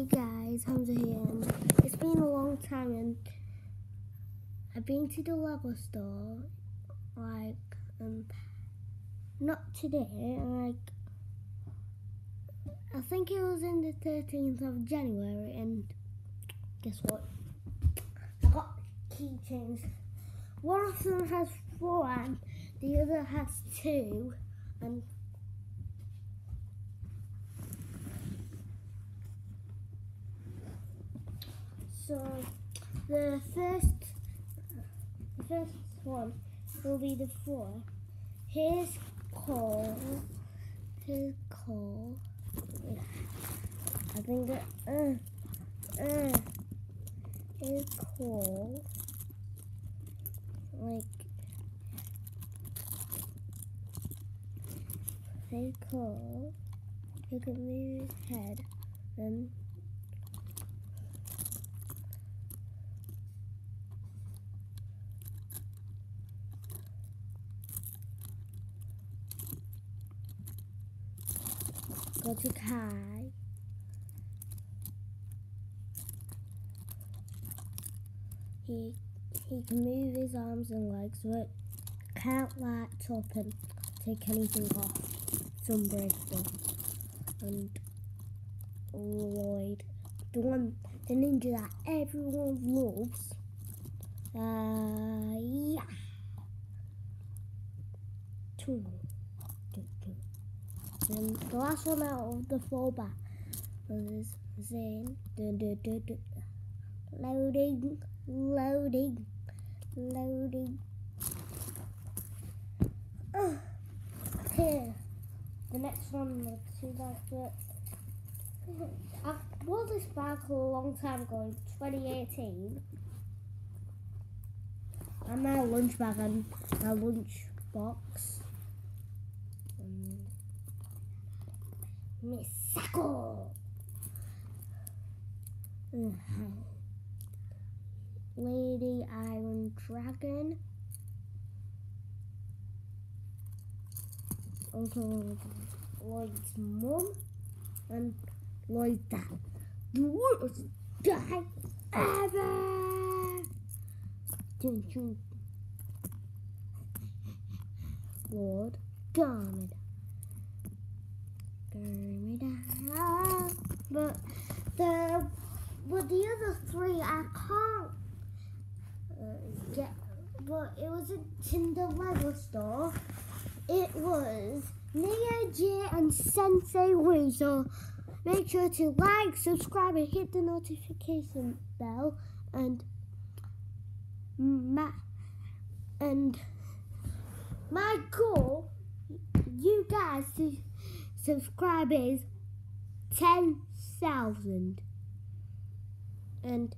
Hey guys, Hamza here. It's been a long time and I've been to the Lego store like um not today, like I think it was in the 13th of January and guess what? I got keychains. One of them has four and the other has two and So the first, the first one will be the four. Here's Cole. Here's Cole. I think that. Uh, uh, here's Cole. Like. Here's Cole. Can move his head and go to Kai. He he can move his arms and legs, but can't light up and take anything off. Some Unbreakable. And Lloyd, the one, the ninja that everyone loves. Uh, yeah. Two. The last one out of the four back was Zane. Dun, dun, dun, dun. Loading, loading, loading. Here, the next one, let's see that. that- I bought this bag a long time ago, in 2018. And my lunch bag and my lunch box. Um, Miss Sacco. Mhm. Lady Iron Dragon. Also Lloyd's mum and Lloyd's dad. The worst guy ever. Dun, dun. Lord But the but the other three I can't uh, get. But it wasn't in the Lego store. It was Nya Jay and Sensei. So make sure to like, subscribe, and hit the notification bell. And ma- and my goal, you guys to subscribe is ten thousand. And